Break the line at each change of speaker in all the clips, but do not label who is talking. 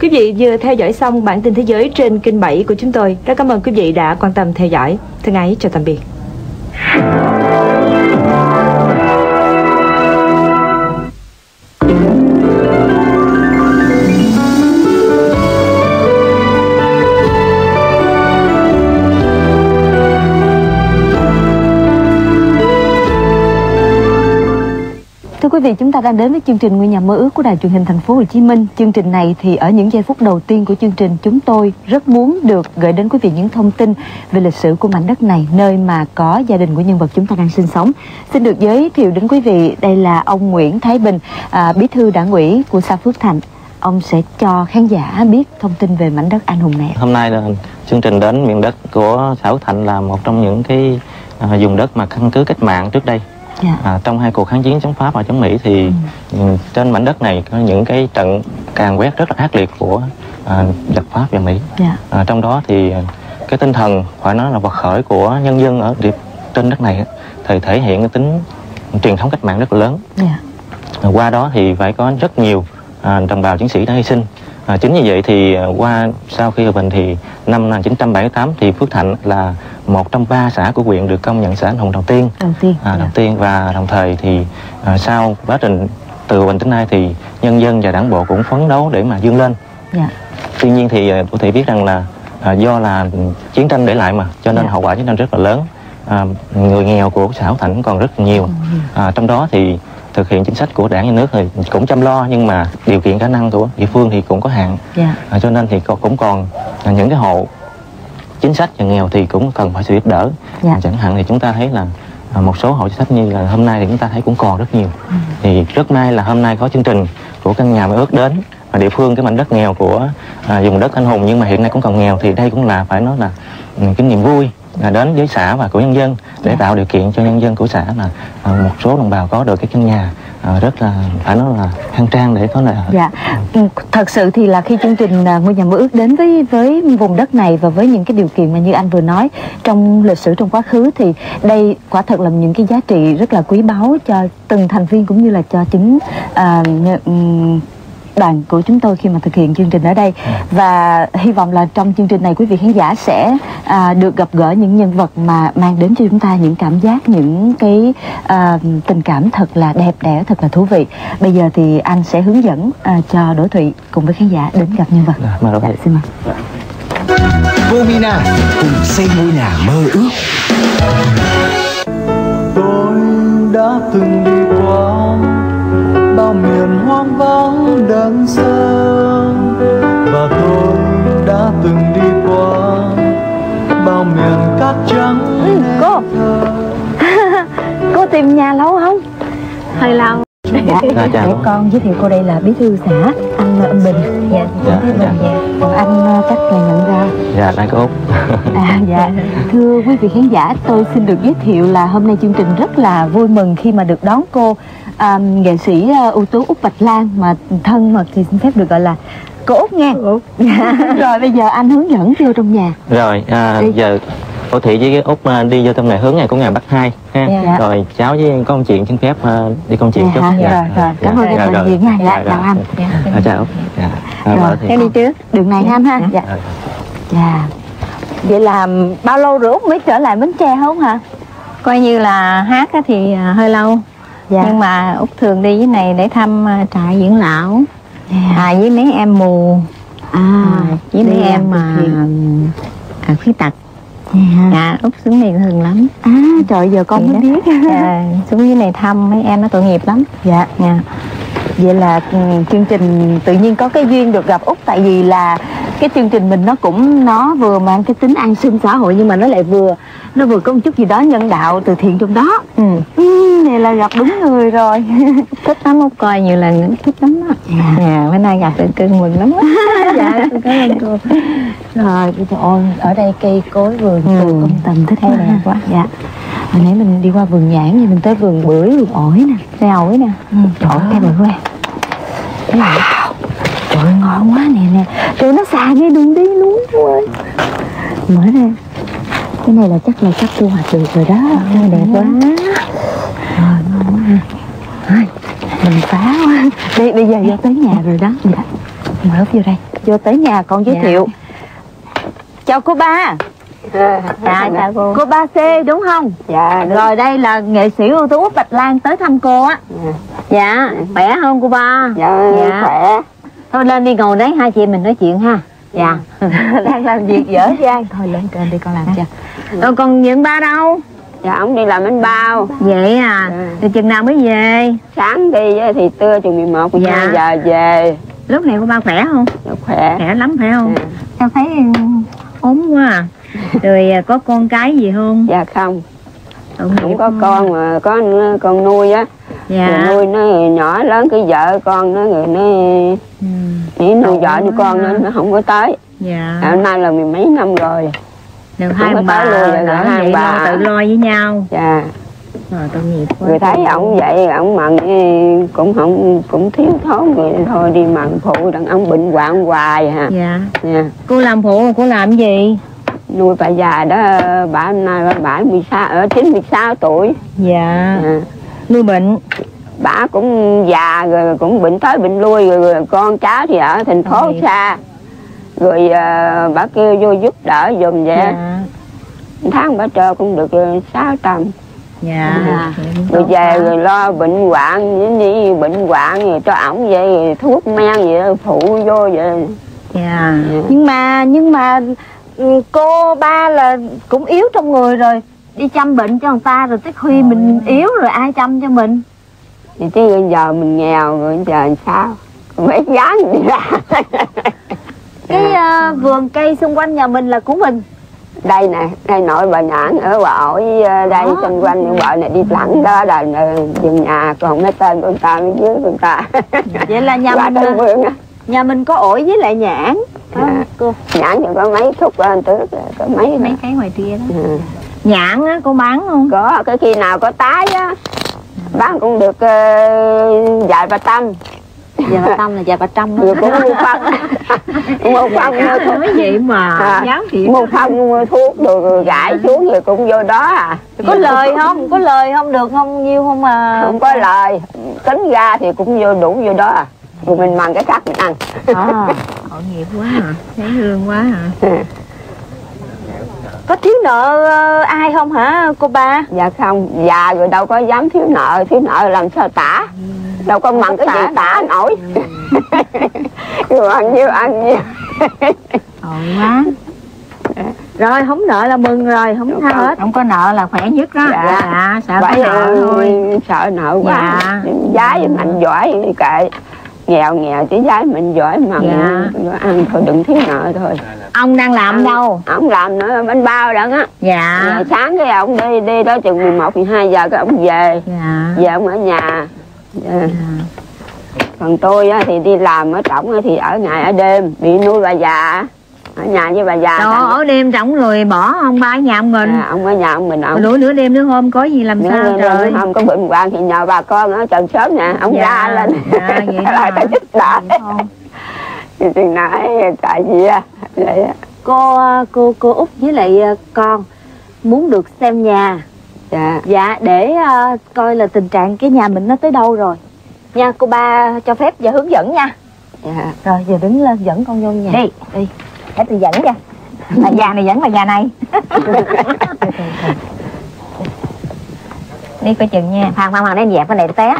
Quý vị vừa theo dõi xong bản tin thế giới trên kênh 7 của chúng tôi. Rất cảm ơn quý vị đã quan tâm theo dõi. Thân ái, chào tạm biệt. Vị, chúng ta đang đến với chương trình Nguyên nhà mơ ước của Đài truyền hình Thành phố Hồ Chí Minh. Chương trình này thì ở những giây phút đầu tiên của chương trình chúng tôi rất muốn được gửi đến quý vị những thông tin về lịch sử của mảnh đất này, nơi mà có gia đình của nhân vật chúng ta đang sinh sống. Xin được giới thiệu đến quý vị, đây là ông Nguyễn Thái Bình, à, bí thư đảng ủy của xã Phước Thạnh. Ông sẽ cho khán giả biết thông tin về mảnh đất anh hùng này.
Hôm nay là chương trình đến miền đất của xã Phước Thạnh là một trong những cái à, vùng đất mà căn cứ cách mạng trước đây
Dạ.
À, trong hai cuộc kháng chiến chống Pháp và chống Mỹ thì ừ, trên mảnh đất này có những cái trận càn quét rất là ác liệt của à, giặc Pháp và Mỹ.
Dạ.
À, trong đó thì cái tinh thần phải nói là vật khởi của nhân dân ở địa, trên đất này thì thể hiện cái tính truyền thống cách mạng rất là lớn.
Dạ.
À, qua đó thì phải có rất nhiều à, đồng bào chiến sĩ đã hy sinh. À, chính như vậy thì à, qua sau khi hòa bình thì năm 1978 thì Phước Thạnh là một trong ba xã của huyện được công nhận xã anh hùng đầu tiên.
Đầu tiên.
À,
dạ.
đầu tiên và đồng thời thì à, sau quá trình từ hòa bình đến nay thì nhân dân và đảng bộ cũng phấn đấu để mà vươn lên.
Dạ.
Tuy nhiên thì à, cô thị biết rằng là à, do là chiến tranh để lại mà cho nên
Dạ.
hậu quả chiến tranh rất là lớn. À, người nghèo của xã Thạnh còn rất nhiều. À, trong đó thì thực hiện chính sách của đảng nhà nước thì cũng chăm lo nhưng mà điều kiện khả năng của địa phương thì cũng có hạn.
Dạ.
À, cho nên thì cũng còn những cái hộ chính sách và nghèo thì cũng cần phải sự giúp đỡ.
Dạ.
À, chẳng hạn thì chúng ta thấy là à, một số hộ chính sách như là hôm nay thì chúng ta thấy cũng còn rất nhiều.
Ừ.
Thì rất may là hôm nay có chương trình của căn nhà mơ ước đến và địa phương cái mảnh đất nghèo của à, vùng đất anh hùng nhưng mà hiện nay cũng còn nghèo thì đây cũng là phải nói là ừ, cái niềm vui là đến với xã và của nhân dân để
Dạ.
tạo điều kiện cho nhân dân của xã là à, một số đồng bào có được cái căn nhà à, rất là phải nói là khang trang để có thể
Dạ, Ừ, thật sự thì là khi chương trình à, ngôi nhà mơ ước đến với với vùng đất này và với những cái điều kiện mà như anh vừa nói trong lịch sử trong quá khứ thì đây quả thật là những cái giá trị rất là quý báu cho từng thành viên cũng như là cho chính ừm, đoàn của chúng tôi khi mà thực hiện chương trình ở đây. Và hy vọng là trong chương trình này quý vị khán giả sẽ à, được gặp gỡ những nhân vật mà mang đến cho chúng ta những cảm giác những cái à, tình cảm thật là đẹp đẽ thật là thú vị. Bây giờ thì anh sẽ hướng dẫn à, cho Đỗ Thụy cùng với khán giả đến gặp nhân vật.
Dạ, mời Đỗ
dạ,
Thụy.
xin mời.
Vomina cùng xây ngôi nhà mơ ước.
Tôi đã từng đơn sơ và tôi đã từng đi qua. Bao miền cát trắng
Ừ, cô. cô tìm nhà lâu không?
Hơi lâu.
Dạ,
Dạ, chào.
để con giới thiệu cô đây là bí thư xã anh Âm Bình. Dạ,
Dạ,
Thế
dạ.
dạ. còn anh à, chắc là nhận ra.
Dạ có út.
À, dạ. Thưa quý vị khán giả tôi xin được giới thiệu là hôm nay chương trình rất là vui mừng khi mà được đón cô à, nghệ sĩ à, ưu tú út bạch lan mà thân mật thì xin phép được gọi là cô út nha. Rồi bây giờ anh hướng dẫn vô trong nhà.
Rồi à,
Đi.
giờ cô thị với cái út à, đi vô trong này hướng này của nhà bắc hai ha.
Dạ.
rồi cháu với có ông chuyện xin phép à, đi công chuyện
Dạ,
chút.
hả? rồi rồi cảm ơn
dạ,
anh
rồi.
nhiều nha. Dạ,
Dạ,
chào anh.
À, chào út. Dạ
Rồi,
em đi trước.
Đường này ha anh ha. Dạ. Dạ. Vậy là bao lâu rồi út mới trở lại bến tre không hả?
Coi như là hát á thì hơi lâu
dạ.
Nhưng mà út thường đi với này để thăm à, trại dưỡng lão.
Dạ.
à, với mấy em mù.
À,
à, với mấy em mà à, khuyết tật.
Dạ.
dạ út xuống này thường lắm.
À trời giờ con mới biết.
à, xuống dưới này thăm mấy em nó tội nghiệp lắm.
Dạ.
Nha
Vậy là ừ, chương trình tự nhiên có cái duyên được gặp Út tại vì là cái chương trình mình nó cũng nó vừa mang cái tính an sinh xã hội nhưng mà nó lại vừa nó vừa có một chút gì đó nhân đạo từ thiện trong đó.
ừ.
Ừ, này là gặp đúng người rồi.
thích lắm út coi nhiều lần thích lắm đó
Dạ.
dạ bữa nay gặp được cưng mừng lắm á. dạ cảm ơn cô
Rồi, giờ ôi, ở đây cây cối vườn
Ừ.
công tầm thích quá.
đẹp quá.
Dạ. Hồi nãy mình đi qua vườn nhãn thì mình tới vườn bưởi, vườn ổi nè.
rau ấy nè
Ừ, trời ơi, cái bưởi quá. Trời ơi, ngon quá nè nè. Trời nó xà ngay đường đi luôn ơi. Mở ra. Cái này là chắc là sắp thu hoạch được rồi đó. Này đẹp quá. Rồi, ngon quá ha. Thôi, mình phá quá. Đây, bây giờ vô tới nhà rồi đó. Dạ. Mở vô đây. vô tới nhà con giới
Dạ.
thiệu chào cô ba
dạ chào cô
cô ba C đúng không
dạ đúng.
rồi đây là nghệ sĩ ưu tú Bạch Lan tới thăm cô á
dạ khỏe không cô ba
dạ,
Dạ.
khỏe
thôi lên đi ngồi đấy hai chị em mình nói chuyện ha. Dạ.
Đang làm việc dở dang thôi lên trên đi con làm cho
rồi còn những ba đâu?
Dạ ông đi làm bánh bao.
Vậy à? Rồi chừng nào mới về?
Sáng đi á thì trưa chừng 11 12
Dạ.
giờ về.
Lúc này cô ba khỏe không?
Dạ, khỏe.
Khỏe lắm phải không?
Dạ.
sao thấy ừ, ốm quá à? Rồi à, có con cái gì không?
Dạ không. Không
nghiệp
có
không?
con mà có con nuôi á
dạ.
Nuôi nó nhỏ lớn cái vợ con nó rồi nó
ừ.
chỉ nuôi vợ nuôi con
ha.
nó nó không có tới.
dạ.
À, nay là mười mấy năm rồi.
Được hai ông bà
luôn rồi,
ở
hai bà.
lo tự lo với nhau.
Dạ.
Rồi tội nghiệp quá
người thấy ổng vậy ổng mặn cũng không cũng thiếu thốn người thôi đi mặn phụ đàn ông bệnh hoạn hoài hả
dạ.
Dạ.
cô làm phụ cô làm gì?
Nuôi bà già đó bà hôm nay bà bảy mươi sáu ở chín mươi sáu tuổi.
Dạ.
À,
nuôi bệnh.
Bà cũng già rồi cũng bệnh tới bệnh lui rồi, rồi con cháu thì ở thành phố
Tội.
xa. Rồi à, bà kêu vô giúp đỡ giùm vậy.
Dạ.
Tháng bà cho cũng được ờ, sáu trăm.
Dạ.
Dạ.
Cũng
rồi về rồi lo bệnh hoạn như như bệnh hoạn rồi cho ổng vậy rồi thuốc men vậy phụ vô vậy.
Dạ.
Nhưng mà nhưng mà ừ, cô ba là cũng yếu trong người rồi đi chăm bệnh cho người ta rồi tới khi mình yếu rồi ai chăm cho mình?
Thì chứ bây giờ mình nghèo rồi giờ làm sao mấy gán đi ra.
Cái ờ, vườn cây xung quanh nhà mình là của mình.
Đây nè đây nội bà nhãn ở bà ổi ờ, đây
Đó.
xung quanh những vợ này đi thẳng đó là vườn nhà còn cái tên con ta ở dưới con ta.
Vậy là nhà
qua
mình
vườn
nhà mình có ổi với lại nhãn
Dạ.
cô?
Nhãn thì có mấy khúc lên tước có mấy
mấy
mấy
cái ngoài kia đó.
Ừ.
nhãn á cô bán không?
Có cái khi nào có tái á bán cũng được ờ, vài ba trăm.
Dạ bà tâm là dạ bà trăm
rồi cũng mua phân. Mua phân mua thuốc.
nói vậy mà
À, mua phân mua thuốc rồi, rồi gãi xuống rồi cũng vô đó à.
Có lời không? Có lời không? Được không? Nhiêu không mà?
Không có lời. Tính ra thì cũng vô đủ vô đó à. Rồi mình mần cái khác mình ăn.
À,
tội nghiệp quá à. Thấy thương quá à
có thiếu nợ ờ, ai không hả cô ba?
Dạ không già rồi đâu có dám thiếu nợ thiếu nợ làm sao tả? Đâu có mần cái gì tả nổi. Rồi ăn nhiêu ăn nhiêu
tội quá
rồi không nợ là mừng rồi không tha hết.
Không có nợ là khỏe nhất đó.
Dạ.
dạ sợ có
bởi
nợ thôi.
sợ nợ quá.
Dạ.
giái mạnh giỏi thì kệ nghèo nghèo chứ giái mạnh giỏi mà
Dạ.
ăn thôi đừng thiếu nợ thôi.
Ông đang làm đâu?
ổng làm nữa bánh bao đặng á.
Dạ.
Sáng cái ông đi đi đó chừng 11 12 giờ cái ông về.
Dạ.
Về ông ở nhà. Dạ. còn tôi á, thì đi làm ở trỏng á, thì ở ngày ở đêm bị nuôi bà già ở nhà với bà già
Trời
thành-
ở đêm trống rồi bỏ ông ba ở nhà ông mình.
À, ông ở nhà ông mình ông
nửa nửa đêm nửa hôm có gì làm
nếu
sao
như
trời?
không có bệnh hoạn thì nhờ bà con ở trần sớm nè ông
Dạ,
ra lên.
dạ, vậy đó
lại
hả?
ta giúp đỡ thì chừng nãy tại gì á vậy
cô cô cô út với lại ờ, con muốn được xem nhà.
Dạ.
Dạ để ờ, coi là tình trạng cái nhà mình nó tới đâu rồi. Nha cô ba cho phép và hướng dẫn nha.
Dạ.
Rồi giờ đứng lên dẫn con vô nhà.
Đi. Đi để tôi dẫn cho bà già này dẫn bà già này. Đi coi chừng nha. Khoan khoan khoan đem dẹp cái này té.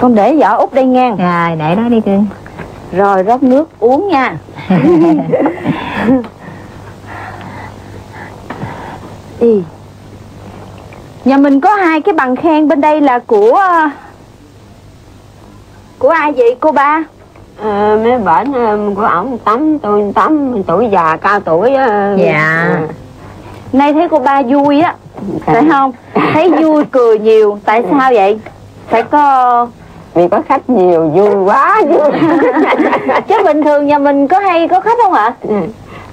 Con để vợ út đây ngang.
Rồi để đó đi cưng
rồi rót nước uống nha. Ý. Nhà mình có hai cái bằng khen bên đây là của ờ, của ai vậy cô ba?
À, mấy bệnh ờ, của ổng tắm tôi tắm tuổi già cao tuổi á
Dạ.
Nay thấy cô ba vui á, phải không? Thấy vui cười nhiều, tại sao vậy? Phải có
vì có khách nhiều vui quá vui
chứ bình thường nhà mình có hay có khách không ạ?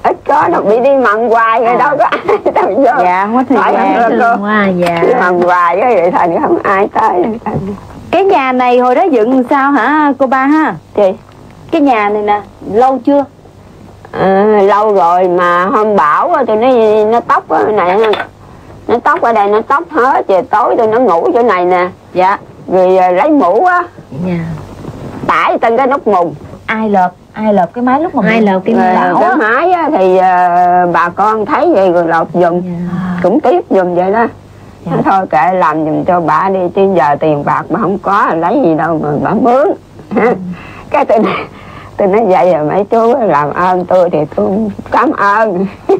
ít có đâu bị đi mặn hoài rồi đâu có ai đâu vô
Dạ, không có thời gian.
quá dạ
đi mặn hoài cái vậy thành không ai tới
Cái nhà này hồi đó dựng sao hả cô ba ha?
chị
Cái nhà này nè, lâu chưa?
Ờ, lâu rồi mà hôm bão á, tôi nó nó tóc ở này nó tóc ở đây nó tóc hết rồi tối tôi nó ngủ chỗ này nè
Dạ.
rồi à, lấy mũ á
dạ
tải tên cái nút mùng
ai lợp ai lợp cái máy lúc mà
Ai lợp cái máy?
bão
cái
á?
máy á, thì ờ, bà con thấy vậy rồi lột giùm cũng tiếp giùm vậy đó
Dạ.
Nói thôi kệ làm giùm cho bà đi chứ giờ tiền bạc mà không có lấy gì đâu mà bà mướn ha. Cái tôi nói tôi nói vậy rồi mấy chú làm ơn tôi thì tôi cảm ơn.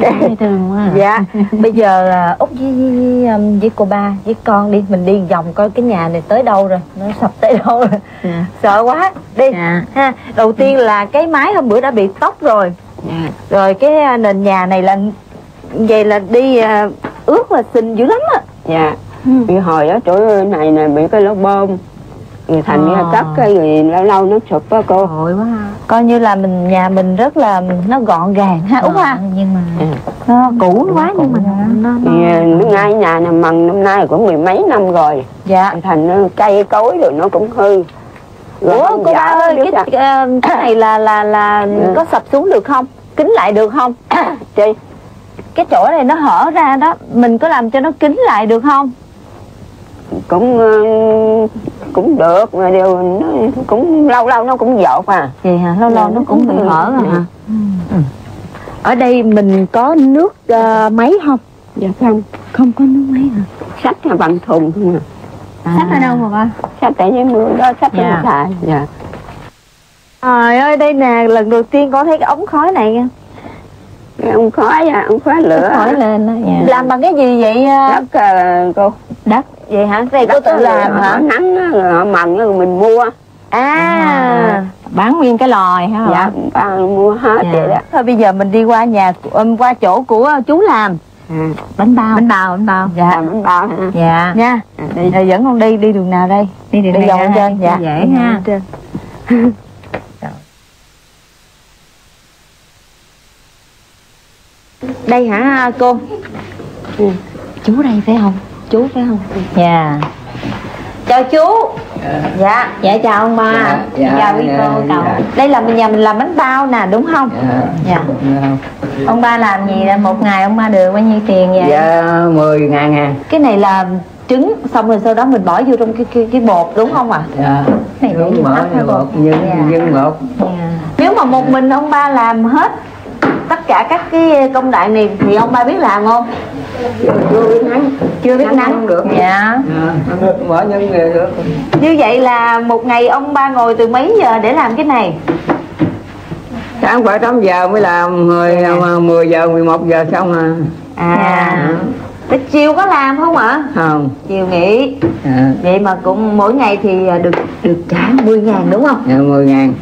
Dễ thương quá à.
dạ.
Bây giờ út với, với, với, um, với cô ba với con đi mình đi vòng coi cái nhà này tới đâu rồi. Nó sập tới đâu rồi.
Dạ.
sợ quá. Đi.
Dạ.
ha đầu tiên là cái mái hôm bữa đã bị tóc rồi.
Dạ.
Rồi cái à, nền nhà này là vậy là đi à, ướt là xình dữ lắm á.
Dạ. Bị hồi đó chỗ này nè bị cái lỗ bơm rồi thành ra
Ờ.
cất cái rồi lâu lâu nó sụp á cô.
Hội quá. Ha.
coi như là mình nhà mình rất là nó gọn gàng ha út ha.
Ờ, nhưng mà
nó cũ quá nhưng mà nó,
thì
nó,
ờ, nó ngay nhà nè mần năm nay cũng mười mấy năm rồi.
Dạ.
Thành nó cây cối rồi nó cũng hư. Rồi
ủa cô ba ơi cái, ờ, cái này là là là
Ừ.
có sập xuống được không? Kính lại được không?
Chi?
Cái chỗ này nó hở ra đó mình có làm cho nó kín lại được không
cũng ờ, cũng được mà điều nó cũng lâu lâu nó cũng dột à.
Vậy hả? Lâu lâu
Ừ,
nó cũng bị
ừ,
hở à
ừ.
hả ở đây mình có nước ờ, máy không?
Dạ không.
Không có nước máy hả?
Sách là bằng thùng không à.
Sách ở đâu mà con?
Sách tại dưới mưa đó sách
Dạ.
không xài dạ.
Trời ơi đây nè lần đầu tiên con thấy cái ống khói này
ông khói à ông khói lửa.
Hỏi lên đó dạ.
làm bằng cái gì vậy
đất ờ, cô.
Đất vậy hả? Cái này cô tự làm
họ
hả?
nắng họ mần rồi mình mua.
À
bán nguyên cái lòi hả?
Dạ ba mua hết
Dạ.
vậy đó.
Thôi bây giờ mình đi qua nhà um, qua chỗ của chú làm.
À,
bánh bao. Bánh bao bánh bao.
Dạ
làm bánh bao ha
dạ.
Nha.
À, đi.
Rồi dẫn con đi đi đường nào đây?
Đi đường
đi
này
vòng lên trên dạ.
Dễ ha.
Lên trên. đây hả cô?
Ừ.
chú đây phải không chú phải không?
Dạ.
Chào chú. Dạ.
Dạ. Chào ông ba.
Dạ,
chào quý
dạ,
cô cậu.
Dạ.
đây là mình nhà mình làm bánh bao nè đúng không?
Dạ. Ông ba làm gì là một ngày ông ba được bao nhiêu tiền vậy?
Dạ mười ngàn à
cái này là trứng xong rồi sau đó mình bỏ vô trong cái cái, cái bột đúng không ạ?
Dạ.
Này để
đúng
hả cô?
bột nhân
Dạ.
nhân bột.
Dạ.
Nếu mà một mình ông ba làm hết tất cả các cái công đoạn này thì ông ba biết làm không?
Chưa biết nắng.
Chưa biết
Nắng
nắng.
không được.
dạ.
Mở nhân nghề được.
Như vậy là một ngày ông ba ngồi từ mấy giờ để làm cái này?
Sáng phải 8 giờ mới làm rồi mà 10 giờ 11 giờ xong à.
À. Thế chiều có làm không ạ?
Không.
Chiều nghỉ.
Dạ,
vậy mà cũng mỗi ngày thì à, được được trả 10 ngàn đúng không?
Dạ 10 ngàn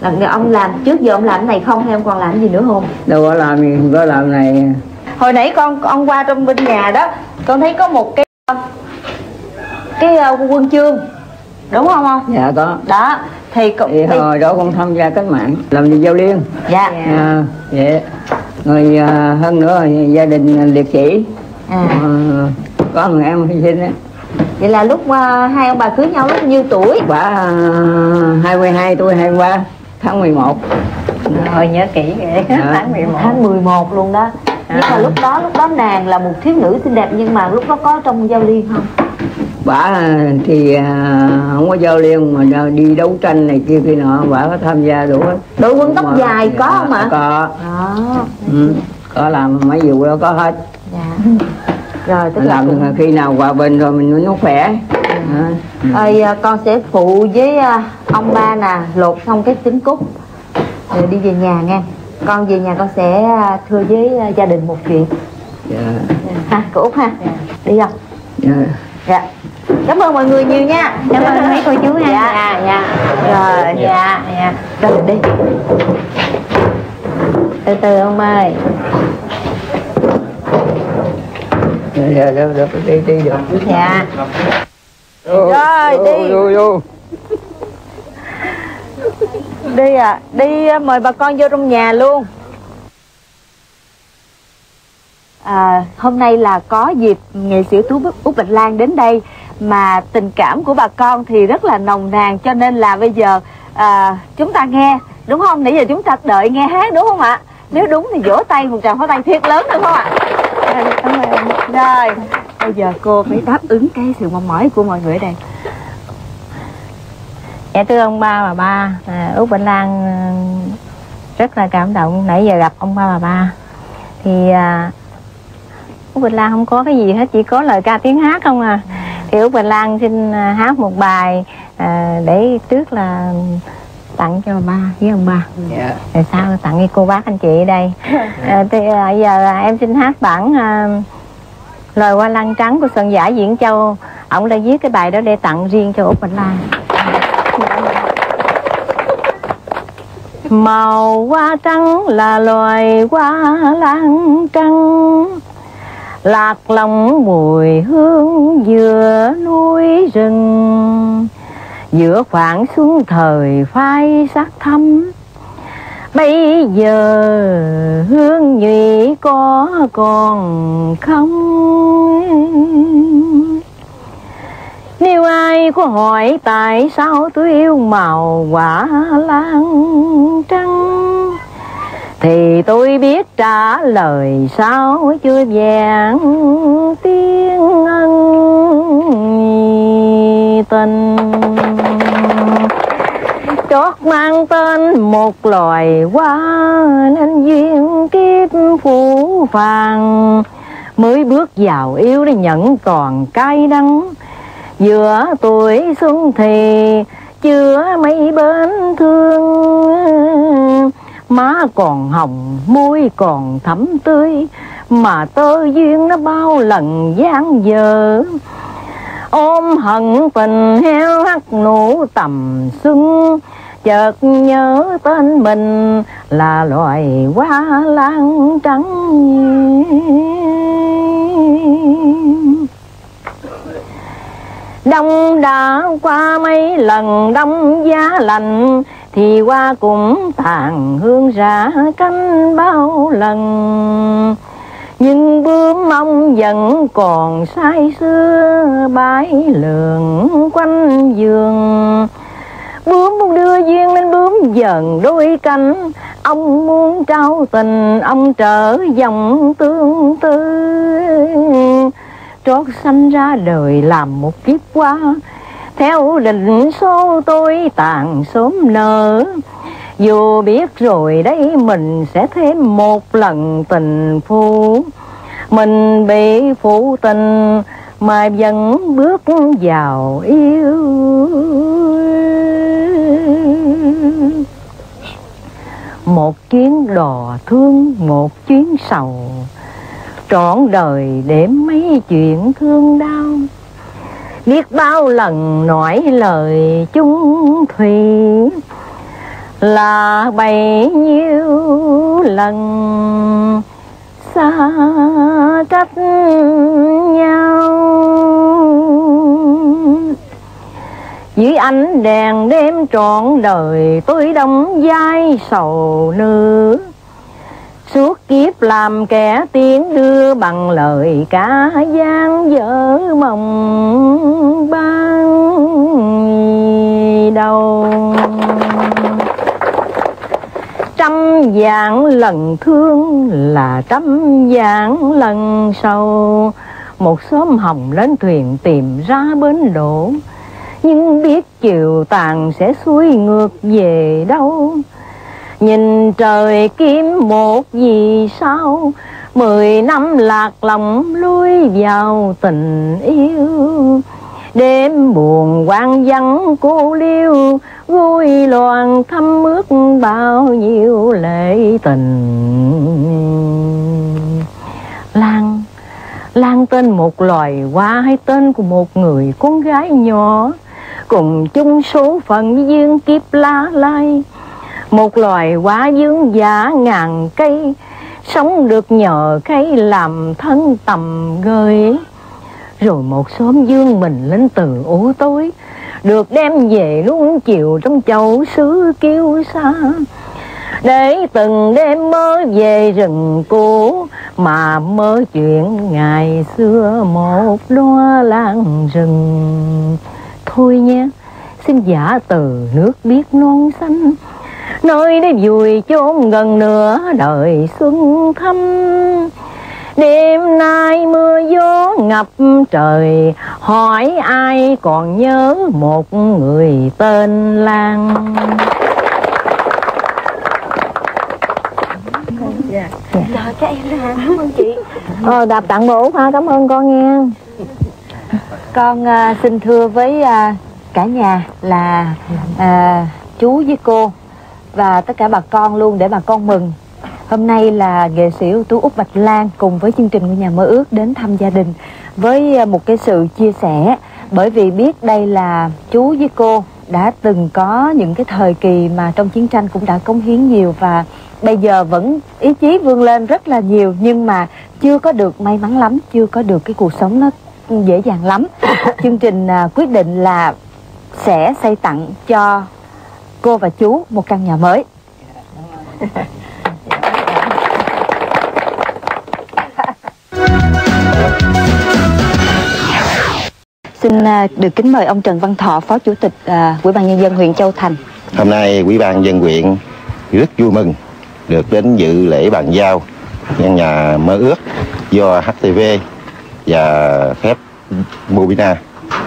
là ông làm trước giờ ông làm cái này không hay ông còn làm gì nữa không?
Đâu có làm gì có làm này.
Hồi nãy con con qua trong bên nhà đó con thấy có một cái cái uh, quân chương đúng không không
dạ có.
Đó thì, con,
thì hồi đó con tham gia cách mạng làm gì giao liên.
Dạ.
À, vậy rồi à, hơn nữa thì gia đình liệt sĩ.
À,
Ờ, có người em hy sinh á.
Vậy là lúc uh, hai ông bà cưới nhau lúc nhiêu tuổi?
Bà à, 22 tôi 23 tháng 11
rồi nhớ kỹ vậy
Dạ.
tháng 11
tháng 11 luôn đó. Nhưng mà lúc đó lúc đó nàng là một thiếu nữ xinh đẹp nhưng mà lúc đó có trong giao liên không?
Bà à, thì à, không có giao liên mà ra đi đấu tranh này kia kia nọ bà có tham gia đủ hết
đội quân tóc
Mà-
dài có
dạ,
không ạ?
có.
Đó
ừ, có làm mấy vụ đó có hết.
Dạ. Rồi tức là
làm
cũng...
khi nào hòa bình rồi mình nó khỏe.
Ơi, à, con sẽ phụ với à, ông ba nè lột xong cái trứng cút rồi đi về nhà nghe. Con về nhà con sẽ à, thưa với à, gia đình một chuyện.
Dạ.
Ha cô út ha. Đi không?
Dạ.
Dạ. Cảm ơn mọi người nhiều nha.
Cảm ơn mấy cô chú ha.
Dạ. Dạ rồi.
Dạ dạ.
Rồi đi.
Từ từ ông ơi.
Dạ dạ được được đi đi được.
Dạ
Rồi,
vô,
đi.
vô vô
đi à đi à, mời bà con vô trong nhà luôn. À, hôm nay là có dịp nghệ sĩ tú út bạch lan đến đây mà tình cảm của bà con thì rất là nồng nàn cho nên là bây giờ à, chúng ta nghe đúng không? Nãy giờ chúng ta đợi nghe hát đúng không ạ? Nếu đúng thì vỗ tay một tràng pháo tay thiệt lớn được không ạ? Rồi, rồi bây giờ cô phải đáp ứng cái sự mong mỏi của mọi người ở đây.
Dạ thưa ông ba bà ba. À, út bình lan à, rất là cảm động nãy giờ gặp ông ba bà ba. Thì à, út bình lan không có cái gì hết chỉ có lời ca tiếng hát không à. Thì út bình lan xin à, hát một bài à, để trước là tặng cho ba với ông ba.
Dạ.
Rồi sau tặng cho cô bác anh chị ở đây. À, thì à, giờ à, em xin hát bản à, lời hoa lan trắng của sơn giả diễn châu. Ông đã viết cái bài đó để tặng riêng cho út bình lan. Màu hoa trắng là loài hoa lan trắng. Lạc lòng mùi hương giữa núi rừng. Giữa khoảng xuân thời phai sắc thắm bây giờ hương nhụy có còn không? Nếu ai có hỏi tại sao tôi yêu màu quả lan trắng, Thì tôi biết trả lời sao chưa vẹn tiếng ân tình. Chót mang tên một loài hoa Nên duyên kiếp phú phàng. Mới bước vào yêu để nhận toàn cay đắng. Giữa tuổi xuân thì chưa mấy bến thương. Má còn hồng, môi còn thắm tươi, mà tơ duyên nó bao lần gian dở. Ôm hận tình heo hắt nụ tầm xuân chợt nhớ tên mình là loài hoa lan trắng. Đông đã qua mấy lần, đông giá lạnh, Thì qua cũng tàn hương rã cánh bao lần. Nhưng bướm mong vẫn còn say xưa bãi lượn quanh giường. Bướm muốn đưa duyên nên bướm dần đôi cánh. Ông muốn trao tình, ông trở dòng tương tư. Trót sanh ra đời làm một kiếp qua. Theo định số tôi tàn sớm nở. Dù biết rồi đây mình sẽ thêm một lần tình phu. Mình bị phụ tình, mà vẫn bước vào yêu một chuyến đò thương, một chuyến sầu. Trọn đời để mấy chuyện thương đau. Biết bao lần nói lời chung thủy. Là bấy nhiêu lần xa cách nhau dưới ánh đèn đêm trọn đời tôi đóng vai sầu nữ. Suốt kiếp làm kẻ tiếng đưa bằng lời cả gian dở mộng ban đầu. Trăm vạn lần thương là trăm vạn lần sầu. Một xóm hồng lên thuyền tìm ra bến đổ nhưng biết chiều tàn sẽ xuôi ngược về đâu. Nhìn trời kiếm một vì sao, Mười năm lạc lòng lui vào tình yêu. Đêm buồn quan vắng cô liêu, Vui loạn thăm ước bao nhiêu lệ tình. Lan Lan tên một loài hoa hay tên của một người con gái nhỏ? Cùng chung số phận duyên kiếp lá lai. Một loài quá dương giả ngàn cây, Sống được nhờ cây làm thân tầm gơi Rồi một xóm dương mình lên từ ủ tối, Được đem về luôn chiều trong chậu xứ kiêu xa để từng đêm mơ về rừng cũ, Mà mơ chuyện ngày xưa một đóa lan rừng. Thôi nhé, xin giả từ nước biết non xanh nơi đây vùi chôn gần nửa đời xuân thăm. Đêm nay mưa gió ngập trời hỏi ai còn nhớ một người tên lan?
Rồi các em hả? Cảm ơn chị.
ờ đạp tặng bộ ha cảm ơn con nghe
con uh, xin thưa với uh, cả nhà là uh, chú với cô và tất cả bà con luôn để bà con mừng. Hôm nay là nghệ sĩ ưu tú Út Bạch Lan cùng với chương trình Ngôi nhà mơ ước đến thăm gia đình với một cái sự chia sẻ bởi vì biết đây là chú với cô đã từng có những cái thời kỳ mà trong chiến tranh cũng đã cống hiến nhiều và bây giờ vẫn ý chí vươn lên rất là nhiều nhưng mà chưa có được may mắn lắm, chưa có được cái cuộc sống nó dễ dàng lắm. Chương trình à, quyết định là sẽ xây tặng cho cô và chú một căn nhà mới. Xin à, được kính mời ông Trần Văn Thọ, Phó Chủ tịch à, Ủy ban nhân dân huyện Châu Thành.
Hôm nay Ủy ban dân huyện rất vui mừng được đến dự lễ bàn giao căn nhà mơ ước do HTV và phép Mobina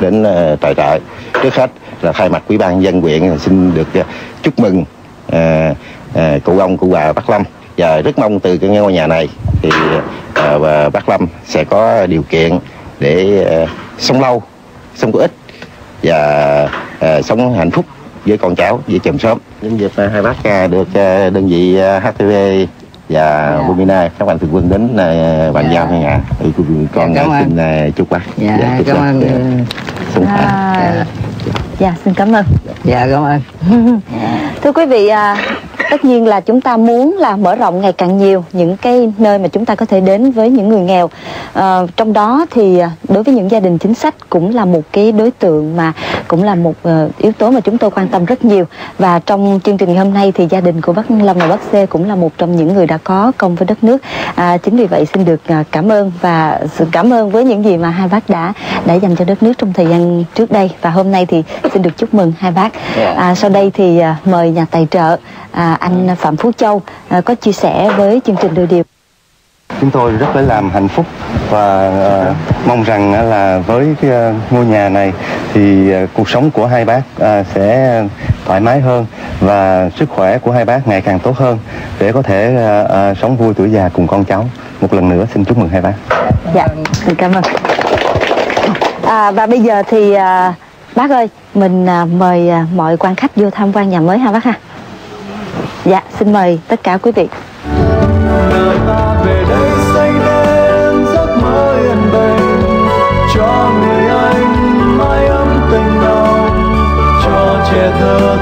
đến ờ, tài trợ. Trước hết là thay mặt Ủy ban dân huyện xin được ờ, chúc mừng ờ, ờ, cụ ông cụ bà Bắc Lâm và rất mong từ cái ngôi nhà này thì ờ, và Bắc Lâm sẽ có điều kiện để ờ, sống lâu, sống có ích và ờ, sống hạnh phúc với con cháu với chồng sớm nhân dịp ờ, hai bác ờ, được ờ, đơn vị ờ, HTV và Lumina các bạn thường quân đến ờ, bàn giao căn nhà ừ, con
Dạ, ơn.
xin ờ, chúc bác
Dạ,
chúc
cảm
bác,
ơn.
ờ, sống khỏe.
À, dạ xin cảm ơn.
dạ cảm ơn
Thưa quý vị, à, tất nhiên là chúng ta muốn là mở rộng ngày càng nhiều những cái nơi mà chúng ta có thể đến với những người nghèo. À, trong đó thì à, đối với những gia đình chính sách cũng là một cái đối tượng mà cũng là một ờ, yếu tố mà chúng tôi quan tâm rất nhiều. Và trong chương trình ngày hôm nay thì gia đình của bác Lâm và bác C cũng là một trong những người đã có công với đất nước. À, chính vì vậy xin được à, cảm ơn và sự cảm ơn với những gì mà hai bác đã đã dành cho đất nước trong thời gian trước đây và hôm nay thì xin được chúc mừng hai bác. À, sau đây thì à, mời nhà tài trợ à, anh Phạm Phú Châu à, có chia sẻ với chương trình đôi điều.
chúng tôi rất lấy làm hạnh phúc và ờ, mong rằng là với cái ờ, ngôi nhà này thì cuộc sống của hai bác sẽ thoải mái hơn và sức khỏe của hai bác ngày càng tốt hơn để có thể sống vui tuổi già cùng con cháu một lần nữa xin chúc mừng hai bác
Dạ, xin cảm ơn. À, và bây giờ thì à, bác ơi, mình à, mời à, mọi quan khách vô tham quan nhà mới ha bác ha. Dạ, xin mời tất cả quý vị.
đời ta về đây xây nên giấc mơ yên bình cho người anh mái ấm tình cho trẻ thơ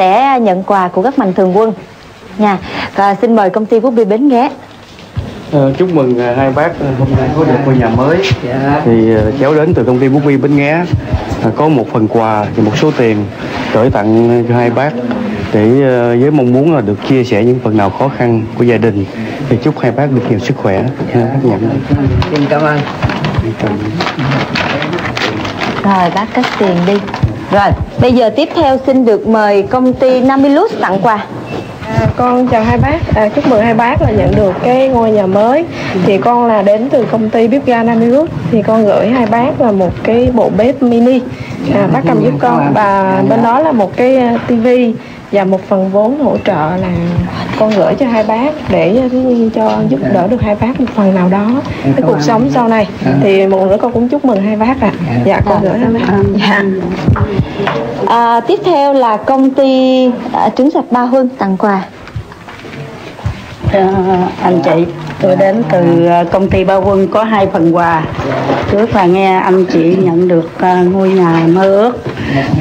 sẽ
nhận quà của các mạnh thường quân. Nha, và xin mời công ty Phú Bi Bến Nghé.
Ờ, chúc mừng ờ, hai bác ờ, hôm nay có được ngôi nhà mới.
Dạ.
Thì ờ, cháu đến từ công ty Bút Bi Bến Nghé ờ, có một phần quà và một số tiền gửi tặng cho hai bác để ờ, với mong muốn là được chia sẻ những phần nào khó khăn của gia đình. Thì chúc hai bác được nhiều sức khỏe. Hai bác nhận
xin cảm ơn.
Rồi bác cất tiền đi. Rồi, bây giờ tiếp theo xin được mời công ty Namilus tặng quà.
À, con chào hai bác, à, chúc mừng hai bác là nhận được cái ngôi nhà mới. Thì con là đến từ công ty bếp ga Namirus Thì con gửi hai bác là một cái bộ bếp mini. À, Bác cầm giúp con. Và bên đó là một cái à, tivi và một phần vốn hỗ trợ là con gửi cho hai bác để như cho giúp đỡ được hai bác một phần nào đó. Cái cuộc sống sau này. Thì một nữa con cũng chúc mừng hai bác ạ. Dạ con gửi hai bác.
Dạ. À, tiếp theo là công ty à, trứng sạch Ba Huân tặng quà.
à, anh chị tôi đến từ à, công ty Ba Quân có hai phần quà trước là nghe anh chị nhận được à, ngôi nhà mơ ước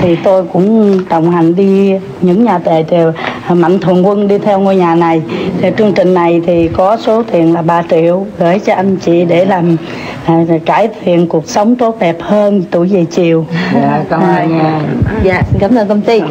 thì tôi cũng đồng hành đi những nhà tài trợ mạnh thường quân đi theo ngôi nhà này. Thì chương trình này thì có số tiền là 3 triệu gửi cho anh chị để làm à, cải thiện cuộc sống tốt đẹp hơn tuổi về chiều.
Dạ cảm ơn nha.
Dạ xin cảm ơn công ty.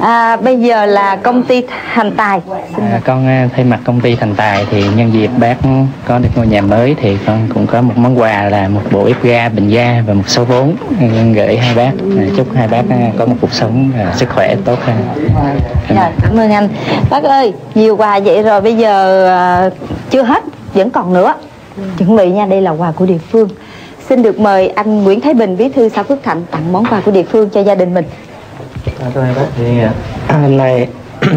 À, bây giờ là công ty thành tài.
À, con à, thay mặt công ty Thành Tài thì nhân dịp bác có được ngôi nhà mới thì con cũng có một món quà là một bộ ép ga bình ga và một số vốn à, gửi hai bác. À, chúc hai bác à, có một cuộc sống à, sức khỏe tốt hơn.
dạ cảm ơn anh. Bác ơi nhiều quà vậy rồi bây giờ à, chưa hết vẫn còn nữa. Chuẩn bị nha đây là quà của địa phương. Xin được mời anh Nguyễn Thái Bình bí thư xã Phước Thạnh tặng món quà của địa phương cho gia đình mình.
À, thưa hai bác thì hôm nay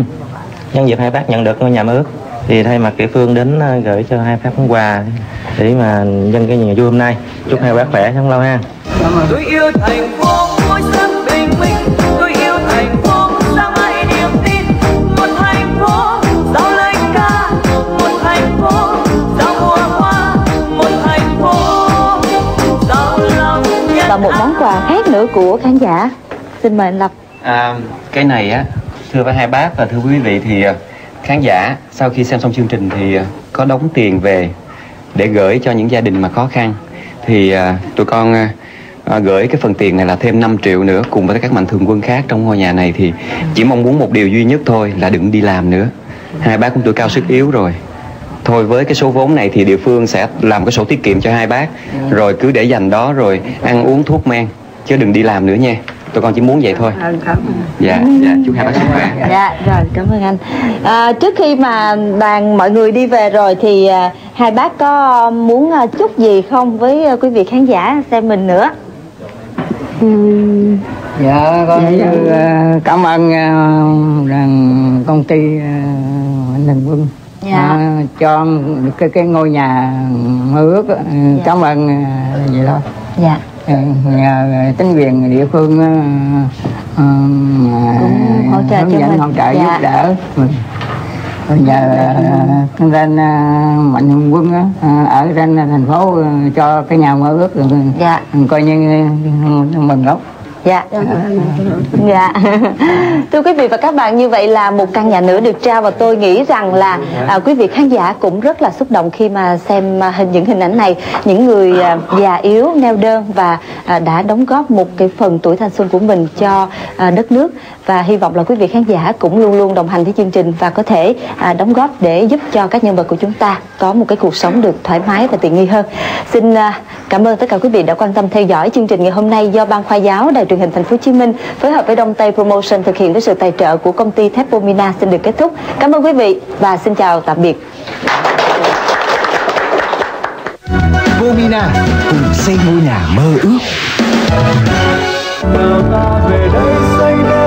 nhân dịp hai bác nhận được ngôi nhà mơ ước thì thay mặt địa phương đến gửi cho hai bác món quà để mà nhân cái ngày vui hôm nay. Chúc hai bác khỏe sống lâu ha
tôi yêu thành phố mỗi sắc bình minh. Tôi yêu thành phố sáng mai niềm tin. Một thành phố giao lời ca. Một thành phố giao mùa hoa. Một thành phố giao lòng nhân
và một món quà khác nữa của khán giả. Xin mời anh Lập.
À, cái này á thưa với hai bác và thưa quý vị thì à, khán giả sau khi xem xong chương trình thì à, có đóng tiền về để gửi cho những gia đình mà khó khăn. Thì à, tụi con à, gửi cái phần tiền này là thêm 5 triệu nữa cùng với các mạnh thường quân khác trong ngôi nhà này thì chỉ mong muốn một điều duy nhất thôi là đừng đi làm nữa. Hai bác cũng tuổi cao sức yếu rồi. Thôi với cái số vốn này thì địa phương sẽ làm cái sổ tiết kiệm cho hai bác rồi cứ để dành đó rồi ăn uống thuốc men chứ đừng đi làm nữa nha. Tụi con chỉ muốn vậy thôi. Dạ dạ chúc hai bác sức khỏe.
Dạ rồi cảm ơn anh. À, trước khi mà đoàn mọi người đi về rồi thì à, hai bác có muốn à, chúc gì không với à, quý vị khán giả xem mình nữa
dạ con như ờ, cảm ơn ờ, rằng công ty uh, Thường Quân
Dạ.
ờ, cho cái cái ngôi nhà mơ ước ờ, cảm ơn ờ, vậy thôi
dạ
Ờ, nhờ chính quyền địa phương ờ, ờ,
Cũng hỗ trợ
hướng dẫn
mình.
hỗ trợ
Dạ.
giúp đỡ Ừ. rồi nhờ uh, trên ờ, mạnh quân ờ, ở trên thành phố ờ, cho cái nhà mơ ước
dạ.
coi như mừng lắm
dạ. Dạ. Thưa quý vị và các bạn như vậy là một căn nhà nữa được trao và tôi nghĩ rằng là à, quý vị khán giả cũng rất là xúc động khi mà xem à, hình những hình ảnh này. Những người à, già yếu neo đơn và à, đã đóng góp một cái phần tuổi thanh xuân của mình cho à, đất nước và hy vọng là quý vị khán giả cũng luôn luôn đồng hành với chương trình và có thể à, đóng góp để giúp cho các nhân vật của chúng ta có một cái cuộc sống được thoải mái và tiện nghi hơn. Xin à, cảm ơn tất cả quý vị đã quan tâm theo dõi chương trình ngày hôm nay do ban khoa giáo đài truyền hình thành phố Hồ Chí Minh phối hợp với Đông Tây Promotion thực hiện với sự tài trợ của công ty thép Pomina xin được kết thúc. Cảm ơn quý vị và xin chào tạm biệt.
Vomina cùng xây ngôi nhà mơ ước.
Nào ta về đây xây nên